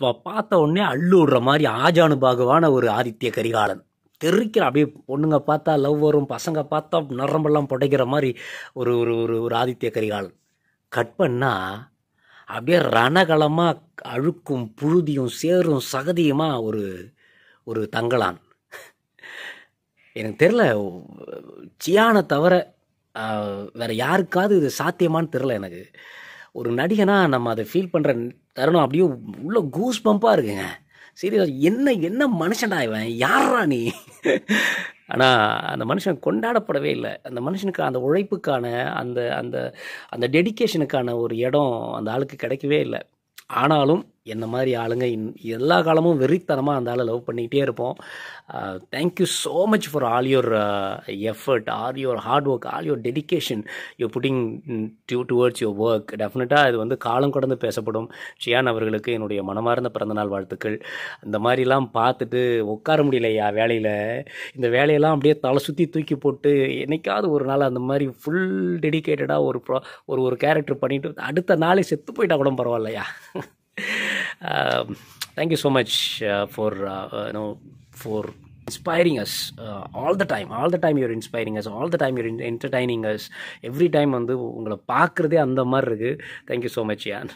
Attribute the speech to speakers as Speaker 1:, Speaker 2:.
Speaker 1: So பார்த்த உடனே அள்ளுடுற மாதிரி ஆஜானு பாகுவான ஒரு ஆதித்ய கரிகாலன். தெரிக்கிற அப்படியே பொண்ணுங்க பார்த்தா லவ் வரும் பசங்க பார்த்தா நரம்பெல்லாம் புடைக்கிற மாதிரி ஒரு ஒரு ஒரு ஒரு ஆதித்ய கரிகாலன். கட் பண்ணால் அப்படியே ரணகலமாக அழுக்கும் புழுதியும் சேரும் சகதியுமா ஒரு ஒரு தங்கலான் எனக்கு தெரில சியானை தவிர வேறு யாருக்காவது இது சாத்தியமான்னு தெரில எனக்கு. ஒரு நடிகனா நம்ம அதை ஃபீல் பண்ணுற தருணம் அப்படியே உள்ள கூஸ் பம்பாக இருக்குங்க சீரியஸ் என்ன என்ன மனுஷன்டா இவன்? யாரா நீ? ஆனால் அந்த மனுஷன் கொண்டாடப்படவே இல்லை. அந்த மனுஷனுக்கு அந்த உழைப்புக்கான அந்த அந்த அந்த டெடிகேஷனுக்கான ஒரு இடம் அந்த ஆளுக்கு கிடைக்கவே இல்லை. ஆனாலும் என்ன மாதிரி ஆளுங்க? இன் எல்லா காலமும் வெறித்தனமாக அந்த ஆளை லவ் பண்ணிக்கிட்டே இருப்போம். Thank you so much for all your effort all your hard work all your dedication you putting due towards your work டெஃபினட்டாக இது வந்து காலம் கடந்து பேசப்படும். ஷியான் அவர்களுக்கு என்னுடைய மனமார்ந்த பிறந்தநாள் வாழ்த்துக்கள். இந்த மாதிரிலாம் பார்த்துட்டு உட்கார முடியலையா வேலையில்? இந்த வேலையெல்லாம் அப்படியே தலை சுற்றி தூக்கி போட்டு என்னைக்காவது ஒரு நாள் அந்த மாதிரி ஃபுல் டெடிகேட்டடாக ஒரு ப்ரா ஒரு ஒரு கேரக்டர் பண்ணிவிட்டு அடுத்த நாளே செத்து போயிட்டால் கூட பரவாயில்லையா? Thank you so much for no for inspiring us uh, all the time all the time you're inspiring us all the time you're entertaining us every time வந்து உங்களை பார்க்குறதே அந்த மாதிரி இருக்குது தேங்க்யூ ஸோ மச் யான்